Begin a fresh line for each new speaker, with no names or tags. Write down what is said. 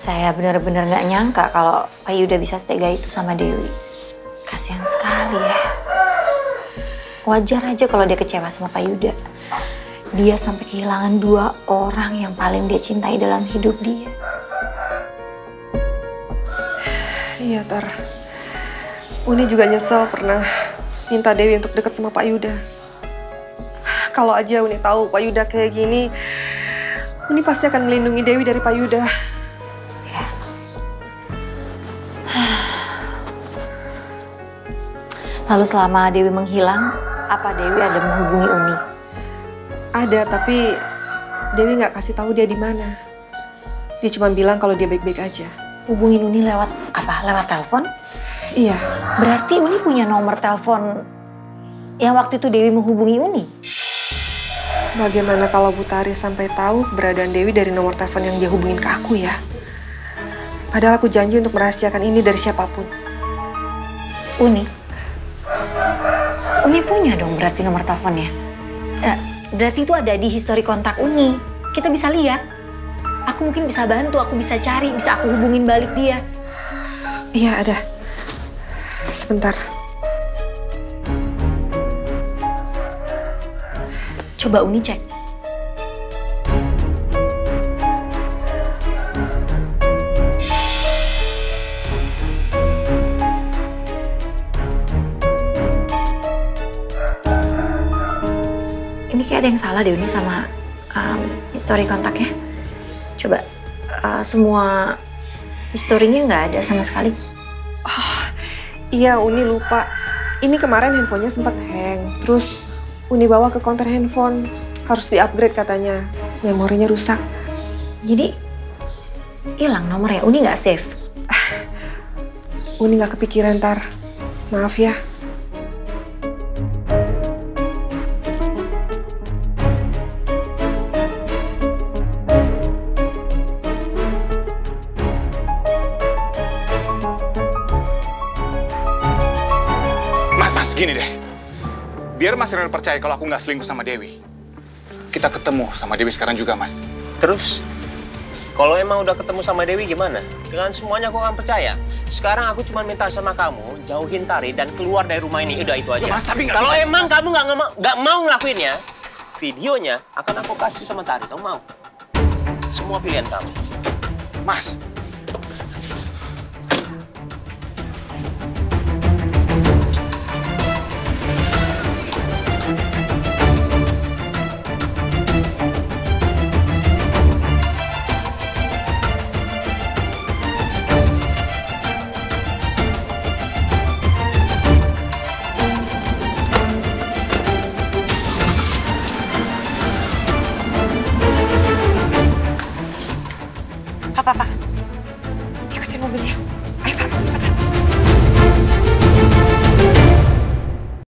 Saya benar-benar nggak nyangka kalau Pak Yuda bisa setega itu sama Dewi. Kasihan sekali ya. Wajar aja kalau dia kecewa sama Pak Yuda. Dia sampai kehilangan dua orang yang paling dia cintai dalam hidup dia.
Iya, Tar. Uni juga nyesel pernah minta Dewi untuk dekat sama Pak Yuda. Kalau aja Uni tahu Pak Yuda kayak gini, Uni pasti akan melindungi Dewi dari Pak Yuda.
Lalu selama Dewi menghilang, apa Dewi ada menghubungi Uni?
Ada, tapi Dewi nggak kasih tahu dia di mana. Dia cuma bilang kalau dia baik-baik aja.
Hubungin Uni lewat apa? Lewat telepon?
Iya,
Berarti Uni punya nomor telepon yang waktu itu Dewi menghubungi Uni?
bagaimana kalau Butari sampai tahu keberadaan Dewi dari nomor telepon yang dia hubungin ke aku ya? Padahal aku janji untuk merahasiakan ini dari siapa pun.
Uni? Uni punya dong berarti nomor teleponnya? Eh, berarti itu ada di histori kontak Uni. Kita bisa lihat. Aku mungkin bisa bantu, aku bisa cari, bisa aku hubungin balik dia.
Iya, ada. Sebentar.
Coba Uni cek. Kayak ada yang salah deh Uni sama um, histori kontaknya. Coba uh, semua historinya nggak ada sama sekali.
Iya, Uni lupa. Ini kemarin handphonenya sempat hang. Terus Uni bawa ke counter handphone. Harus di-upgrade katanya. Memorinya rusak.
Jadi hilang nomornya. Uni nggak save.
Uni nggak kepikiran, Tar. Maaf ya.
Gini deh. Biar Mas Reno percaya kalau aku nggak selingkuh sama Dewi. Kita ketemu sama Dewi sekarang juga, Mas.
Terus, kalau emang udah ketemu sama Dewi gimana? Dengan semuanya aku akan percaya. Sekarang aku cuma minta sama kamu, jauhin Tari dan keluar dari rumah ini. Udah itu aja.
Loh, Mas, tapi
Kalau
bisa,
emang
Mas.
kamu nggak nggak mau ngelakuinnya, videonya akan aku kasih sama Tari. Kamu mau? Semua pilihan kamu.
Mas,
Pak, Pak, Pak.